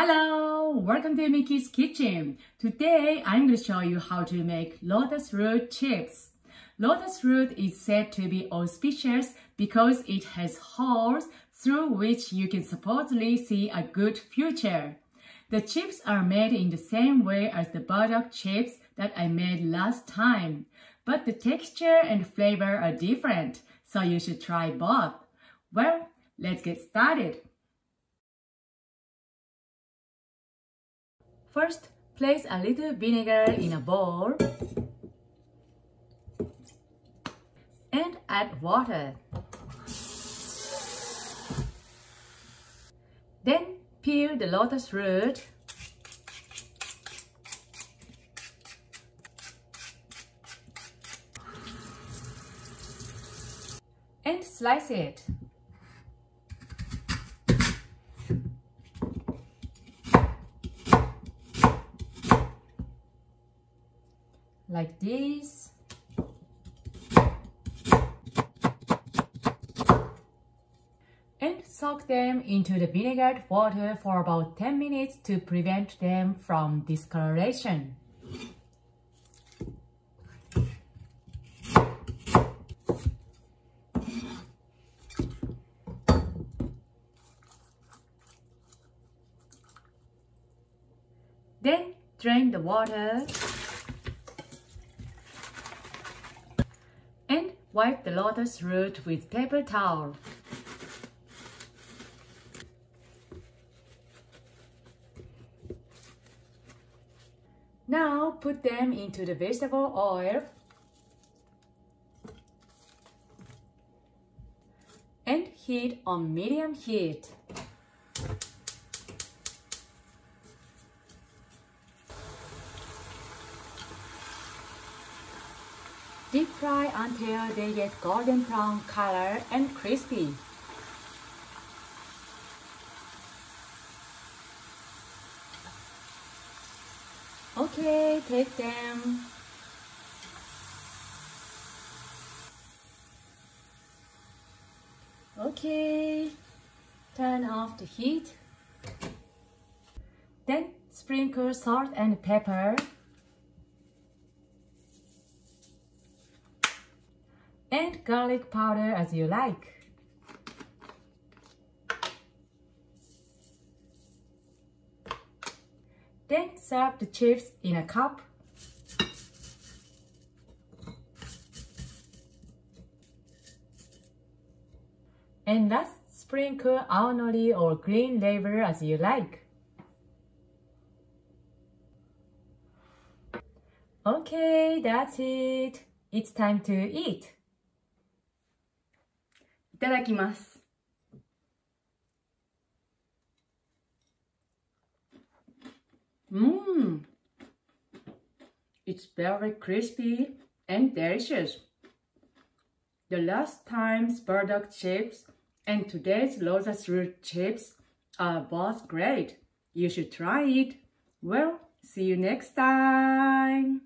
Hello, welcome to Miki's Kitchen. Today, I'm going to show you how to make lotus root chips. Lotus root is said to be auspicious because it has holes through which you can supposedly see a good future. The chips are made in the same way as the burdock chips that I made last time, but the texture and flavor are different, so you should try both. Well, let's get started. First, place a little vinegar in a bowl and add water. Then peel the lotus root and slice it. Like this. And soak them into the vinegar water for about 10 minutes to prevent them from discoloration. Then drain the water Wipe the lotus root with paper towel. Now put them into the vegetable oil and heat on medium heat. Deep fry until they get golden brown color and crispy. Okay, take them. Okay, turn off the heat. Then sprinkle salt and pepper and garlic powder as you like. Then serve the chips in a cup. And last, sprinkle aonori or green laver as you like. Okay, that's it. It's time to eat. いただきます。Mmm. It's very crispy and delicious. The last time's burdock chips and today's lotus root chips are both great. You should try it. Well, see you next time.